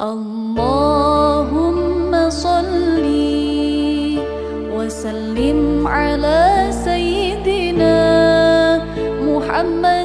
اللهم صل وسلم على سيدنا محمد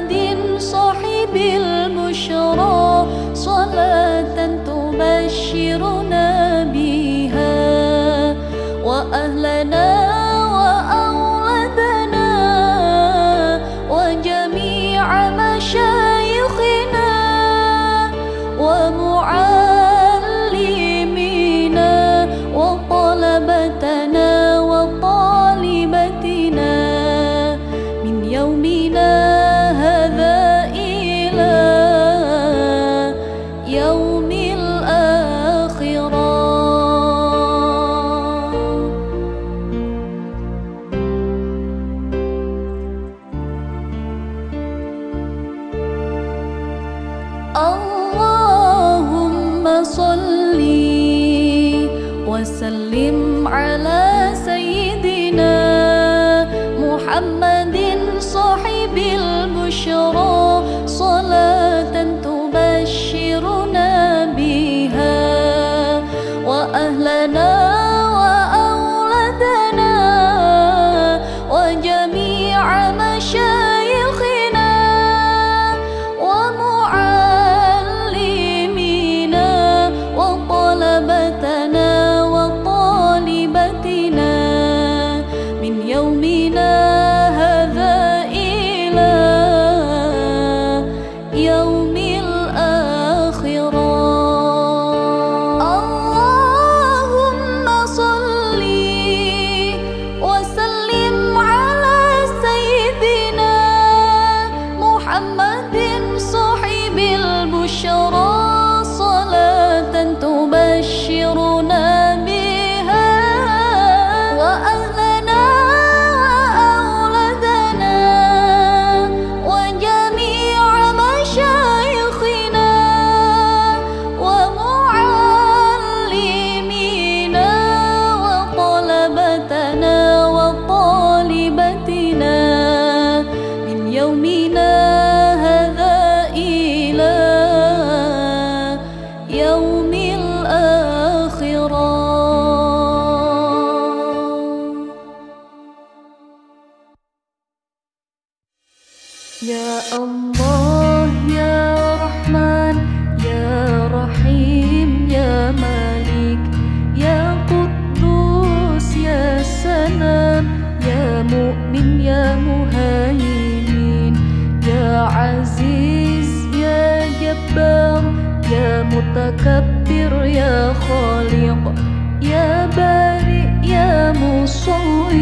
متكبر يا خالق يا بارئ يا مصور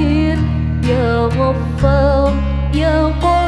يا غفار يا قادر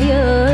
Yeah.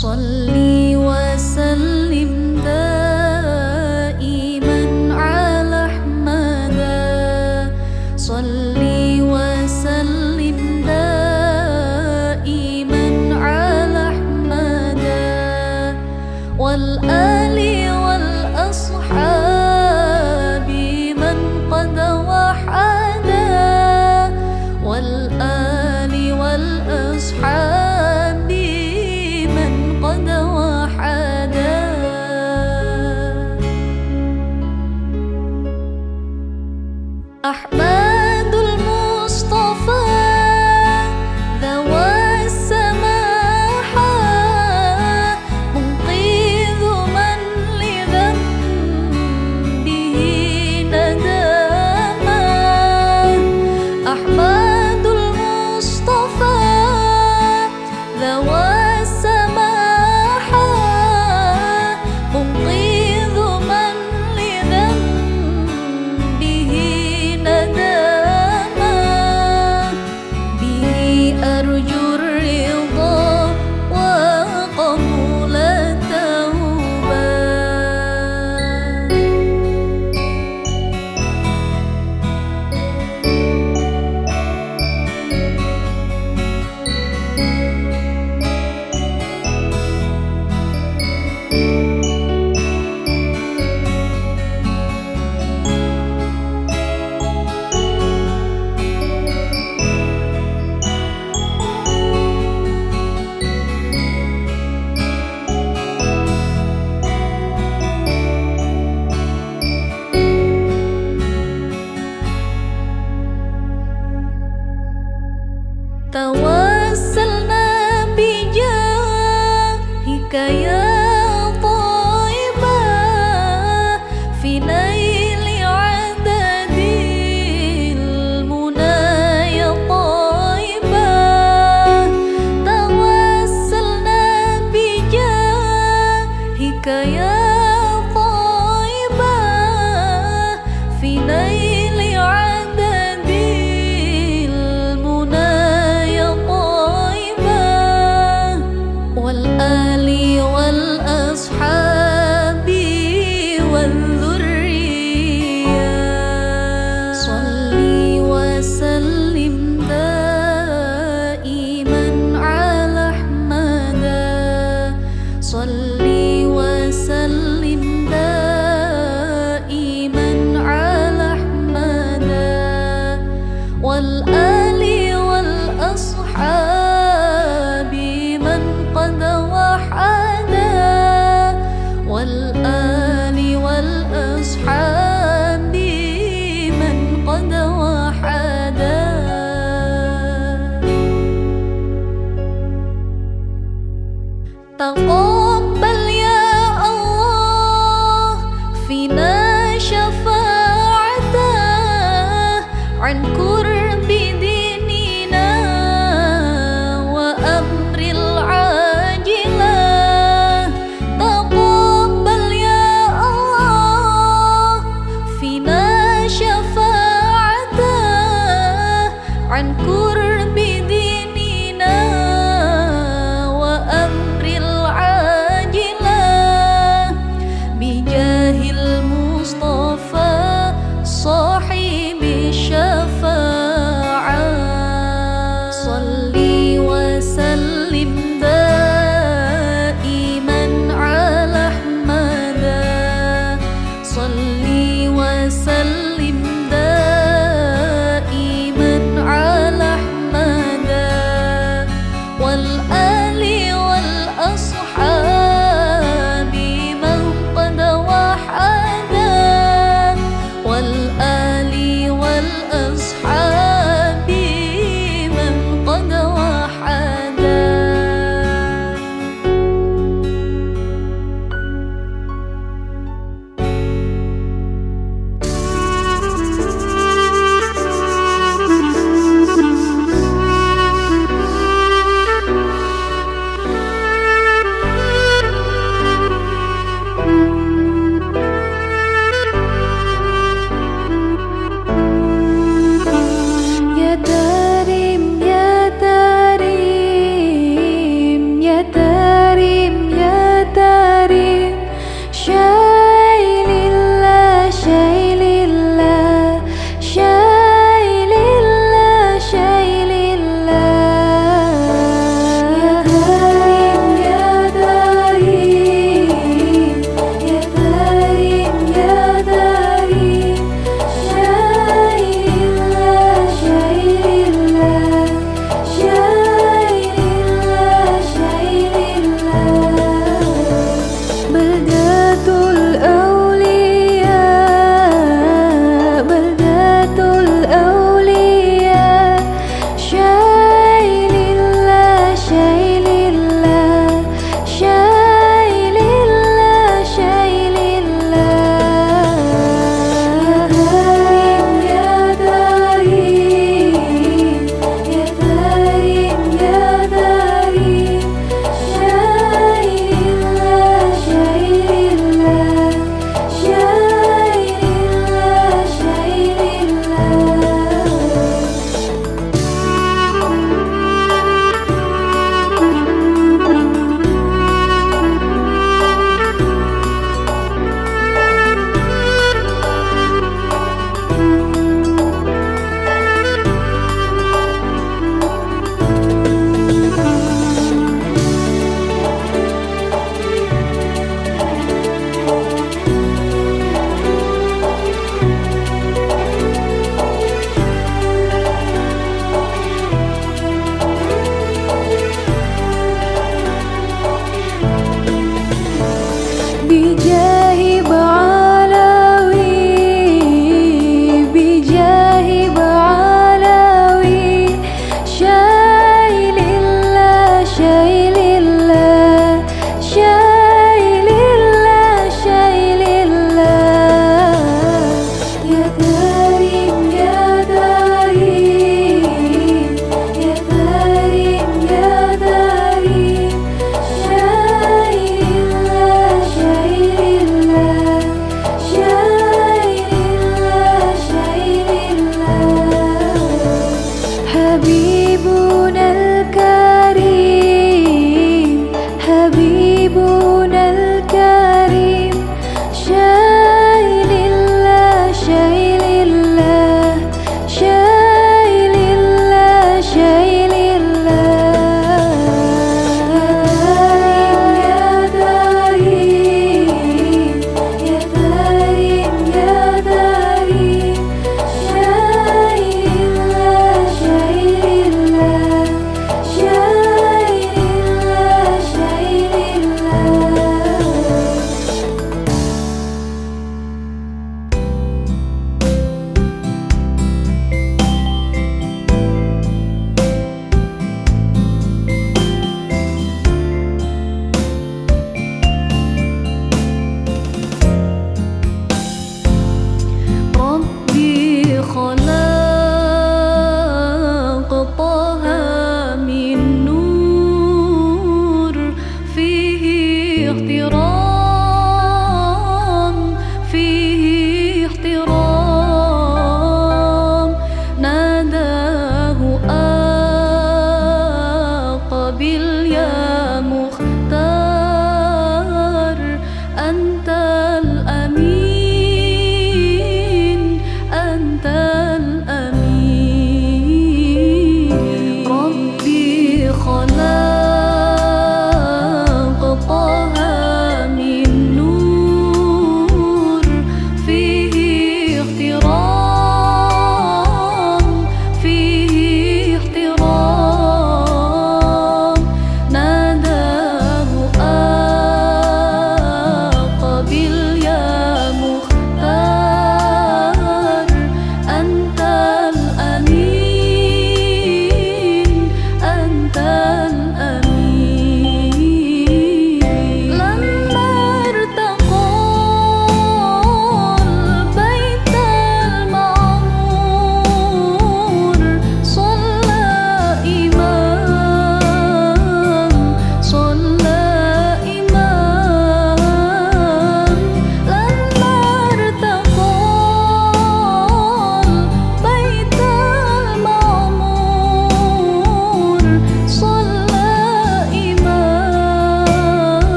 casualidad.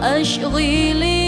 وأشغل